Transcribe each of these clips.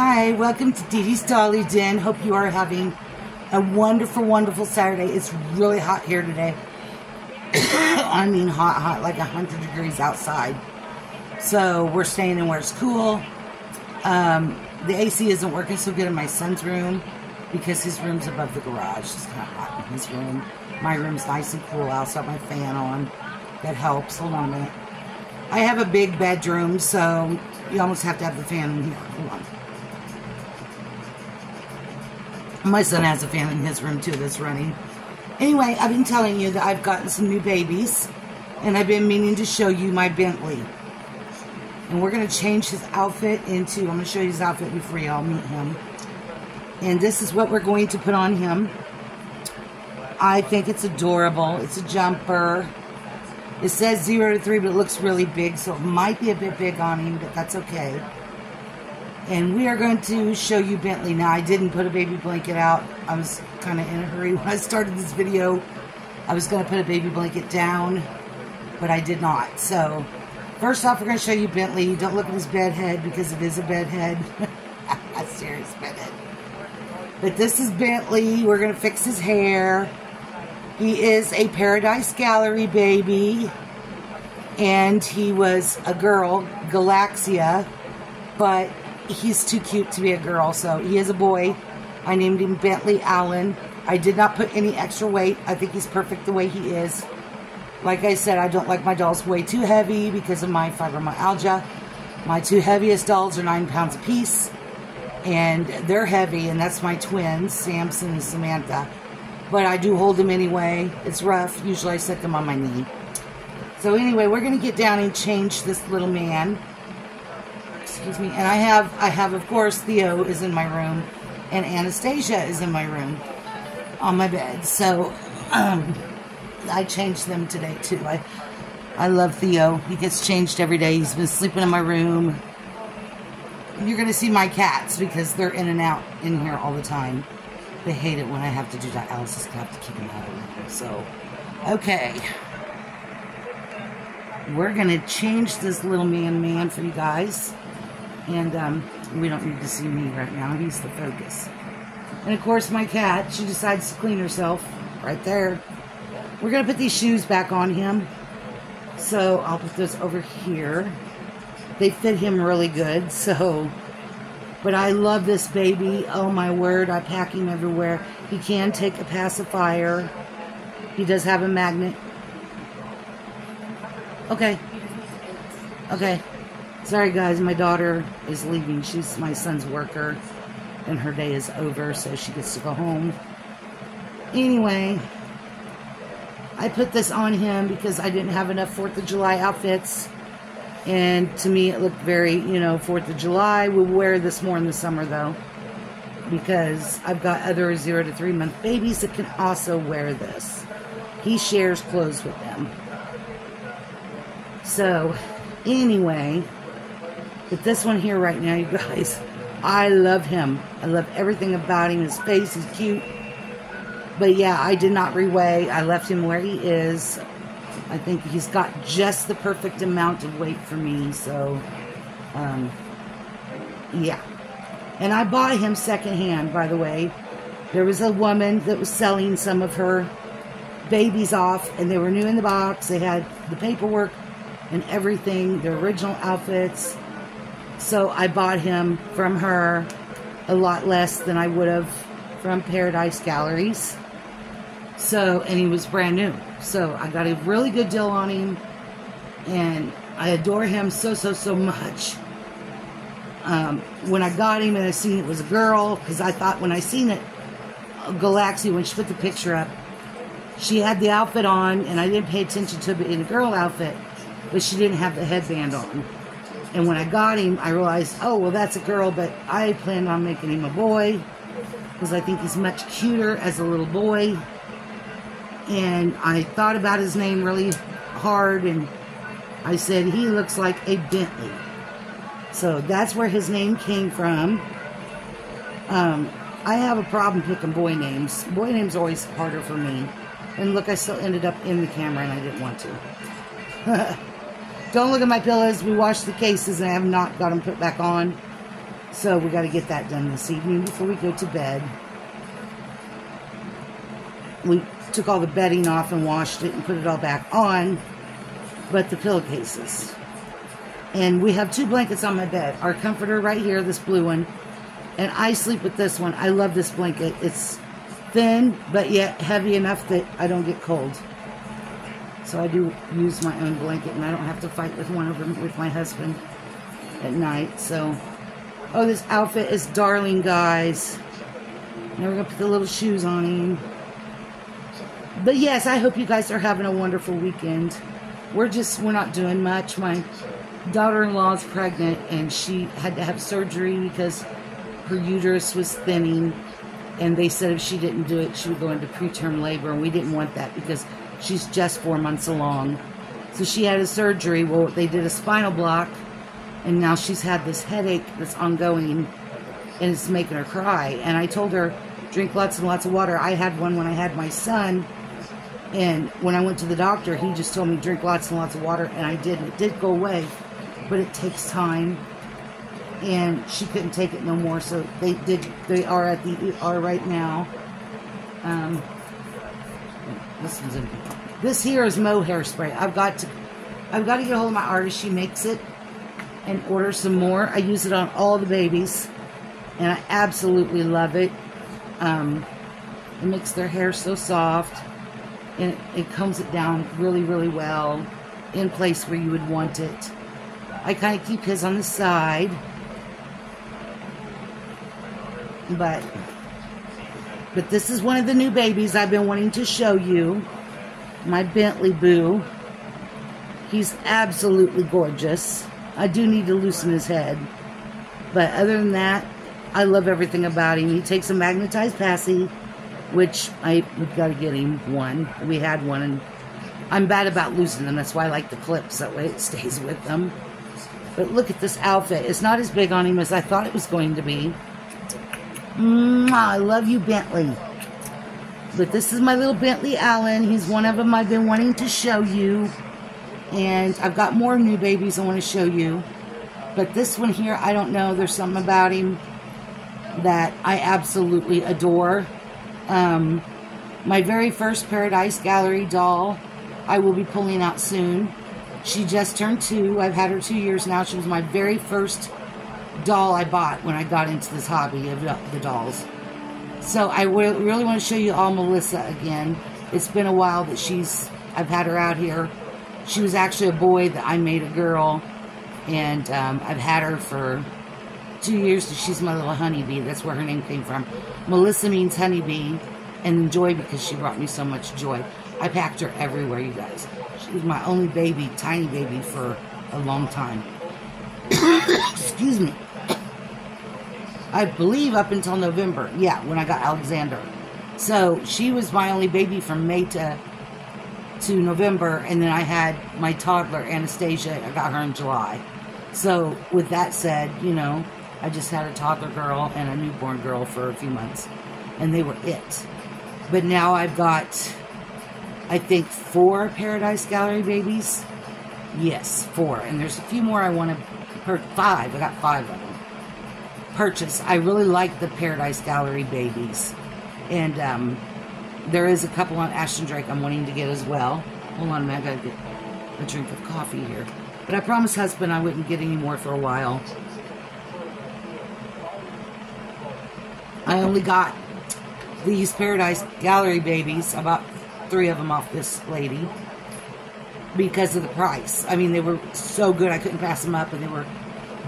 Hi, welcome to Dee Dee's Dolly Den. Hope you are having a wonderful, wonderful Saturday. It's really hot here today. I mean hot, hot, like 100 degrees outside. So we're staying in where it's cool. Um, the AC isn't working so good in my son's room because his room's above the garage. It's kind of hot in his room. My room's nice and cool. I also have my fan on. That helps. Hold on a minute. I have a big bedroom, so you almost have to have the fan in here. Hold on. My son has a fan in his room too that's running. Anyway, I've been telling you that I've gotten some new babies, and I've been meaning to show you my Bentley. And we're going to change his outfit into, I'm going to show you his outfit before y'all meet him. And this is what we're going to put on him. I think it's adorable. It's a jumper. It says 0 to 3, but it looks really big, so it might be a bit big on him, but that's okay. And we are going to show you Bentley. Now, I didn't put a baby blanket out. I was kind of in a hurry when I started this video. I was going to put a baby blanket down, but I did not. So, first off, we're going to show you Bentley. Don't look at his bed head because it is a bed head. a serious bed head. But this is Bentley. We're going to fix his hair. He is a Paradise Gallery baby. And he was a girl, Galaxia. But he's too cute to be a girl. So he is a boy. I named him Bentley Allen. I did not put any extra weight. I think he's perfect the way he is. Like I said, I don't like my dolls way too heavy because of my fibromyalgia. My two heaviest dolls are nine pounds apiece and they're heavy, and that's my twins, Samson and Samantha. But I do hold them anyway. It's rough. Usually I set them on my knee. So anyway, we're going to get down and change this little man. Excuse me. And I have, I have, of course, Theo is in my room, and Anastasia is in my room on my bed. So um, I changed them today too. I, I love Theo. He gets changed every day. He's been sleeping in my room you're to see my cats because they're in and out in here all the time. They hate it when I have to do that. Alice is going to have to keep them out of here. So, okay. We're to change this little man man for you guys. And um, we don't need to see me right now. He's the focus. And of course, my cat, she decides to clean herself right there. We're going to put these shoes back on him. So I'll put those over here. They fit him really good, so. But I love this baby. Oh my word, I pack him everywhere. He can take a pacifier. He does have a magnet. Okay. Okay. Sorry guys, my daughter is leaving. She's my son's worker. And her day is over, so she gets to go home. Anyway, I put this on him because I didn't have enough 4th of July outfits and to me, it looked very, you know, 4th of July. We'll wear this more in the summer, though, because I've got other zero to three month babies that can also wear this. He shares clothes with them. So, anyway, but this one here right now, you guys, I love him. I love everything about him. His face is cute. But yeah, I did not reweigh. I left him where he is. I think he's got just the perfect amount of weight for me. So, um, yeah. And I bought him secondhand, by the way. There was a woman that was selling some of her babies off, and they were new in the box. They had the paperwork and everything, their original outfits. So I bought him from her a lot less than I would have from Paradise Galleries. So, and he was brand new. So I got a really good deal on him. And I adore him so, so, so much. Um, when I got him and I seen it was a girl, because I thought when I seen it, Galaxy, when she put the picture up, she had the outfit on, and I didn't pay attention to it in a girl outfit, but she didn't have the headband on. And when I got him, I realized, oh, well, that's a girl, but I planned on making him a boy because I think he's much cuter as a little boy and I thought about his name really hard and I said he looks like a Bentley. So that's where his name came from. Um, I have a problem picking boy names. Boy names are always harder for me. And look, I still ended up in the camera and I didn't want to. Don't look at my pillows. We washed the cases and I have not got them put back on. So we got to get that done this evening before we go to bed. We took all the bedding off and washed it and put it all back on, but the pillowcases. And we have two blankets on my bed. Our comforter right here, this blue one, and I sleep with this one. I love this blanket. It's thin, but yet heavy enough that I don't get cold. So I do use my own blanket, and I don't have to fight with one of them with my husband at night. So, oh, this outfit is darling, guys. Now we're gonna put the little shoes on him. But yes, I hope you guys are having a wonderful weekend. We're just we're not doing much. My daughter-in-law is pregnant, and she had to have surgery because her uterus was thinning and they said if she didn't do it she would go into preterm labor and we didn't want that because she's just four months along so she had a surgery well they did a spinal block and now she's had this headache that's ongoing and it's making her cry and i told her drink lots and lots of water i had one when i had my son and when i went to the doctor he just told me drink lots and lots of water and i did it did go away but it takes time and she couldn't take it no more. So they did. They are at the ER right now. Um, this one's in. This here is Mo hairspray. I've got to. I've got to get a hold of my artist. She makes it, and order some more. I use it on all the babies, and I absolutely love it. Um, it makes their hair so soft, and it, it combs it down really, really well in place where you would want it. I kind of keep his on the side but but this is one of the new babies I've been wanting to show you. My Bentley Boo. He's absolutely gorgeous. I do need to loosen his head. But other than that, I love everything about him. He takes a magnetized passy, which I we've got to get him one. We had one, and I'm bad about losing them. That's why I like the clips. That way it stays with them. But look at this outfit. It's not as big on him as I thought it was going to be. I love you, Bentley. But this is my little Bentley Allen. He's one of them I've been wanting to show you. And I've got more new babies I want to show you. But this one here, I don't know. There's something about him that I absolutely adore. Um, my very first Paradise Gallery doll, I will be pulling out soon. She just turned two. I've had her two years now. She was my very first doll I bought when I got into this hobby of the dolls. So I really want to show you all Melissa again. It's been a while that she's, I've had her out here. She was actually a boy that I made a girl. And um, I've had her for two years. She's my little honeybee. That's where her name came from. Melissa means honeybee and joy because she brought me so much joy. I packed her everywhere, you guys. She was my only baby, tiny baby, for a long time. Excuse me. I believe up until November. Yeah, when I got Alexander. So she was my only baby from May to to November, and then I had my toddler Anastasia. I got her in July. So with that said, you know, I just had a toddler girl and a newborn girl for a few months, and they were it. But now I've got, I think, four Paradise Gallery babies. Yes, four, and there's a few more I want to. Five. I got five of them purchase. I really like the Paradise Gallery babies. And um, there is a couple on Ashton Drake I'm wanting to get as well. Hold on I gotta get a drink of coffee here. But I promised husband I wouldn't get any more for a while. I only got these Paradise Gallery babies, about three of them off this lady, because of the price. I mean, they were so good I couldn't pass them up, and they were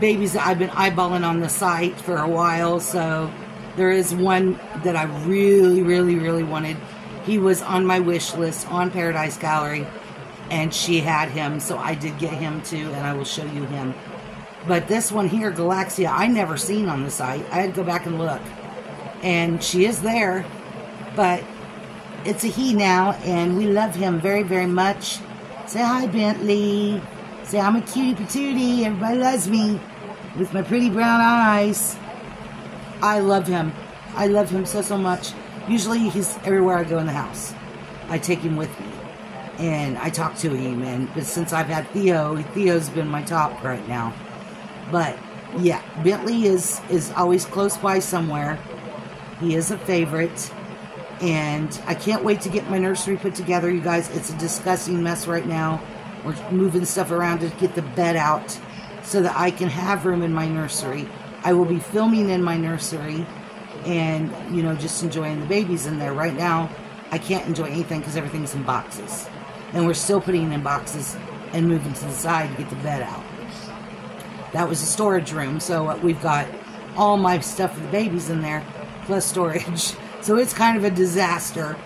babies that I've been eyeballing on the site for a while. So there is one that I really, really, really wanted. He was on my wish list on Paradise Gallery, and she had him, so I did get him too, and I will show you him. But this one here, Galaxia, I never seen on the site. I had to go back and look, and she is there, but it's a he now, and we love him very, very much. Say hi, Bentley. Say I'm a cutie patootie. Everybody loves me with my pretty brown eyes. I love him. I love him so, so much. Usually he's everywhere I go in the house. I take him with me. And I talk to him. And but since I've had Theo, Theo's been my top right now. But yeah, Bentley is is always close by somewhere. He is a favorite. And I can't wait to get my nursery put together, you guys. It's a disgusting mess right now. We're moving stuff around to get the bed out so that I can have room in my nursery. I will be filming in my nursery and, you know, just enjoying the babies in there. Right now, I can't enjoy anything because everything's in boxes. And we're still putting in boxes and moving to the side to get the bed out. That was a storage room, so uh, we've got all my stuff for the babies in there, plus storage. So it's kind of a disaster.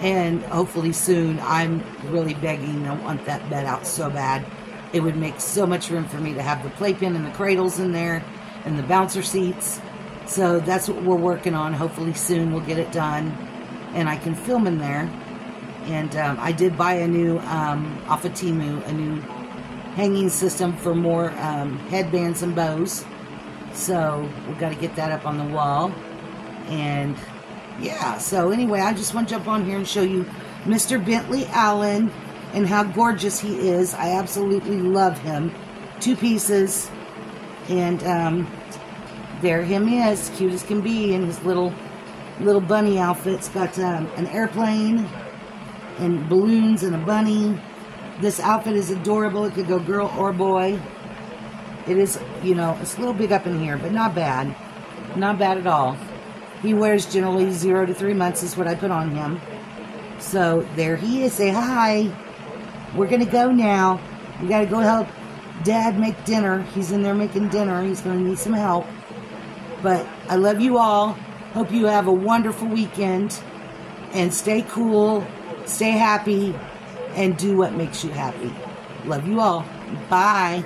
And hopefully soon, I'm really begging, I want that bed out so bad. It would make so much room for me to have the playpen and the cradles in there and the bouncer seats. So that's what we're working on. Hopefully soon we'll get it done and I can film in there. And um, I did buy a new, um, off of Temu, a new hanging system for more um, headbands and bows. So we've got to get that up on the wall. And yeah, so anyway, I just want to jump on here and show you Mr. Bentley Allen and how gorgeous he is. I absolutely love him. Two pieces. And um, there him is, cute as can be in his little little bunny outfit. It's got um, an airplane and balloons and a bunny. This outfit is adorable. It could go girl or boy. It is, you know, it's a little big up in here, but not bad. Not bad at all. He wears generally zero to three months is what I put on him. So there he is. Say hi. We're going to go now. We got to go help Dad make dinner. He's in there making dinner. He's going to need some help. But I love you all. Hope you have a wonderful weekend. And stay cool. Stay happy and do what makes you happy. Love you all. Bye.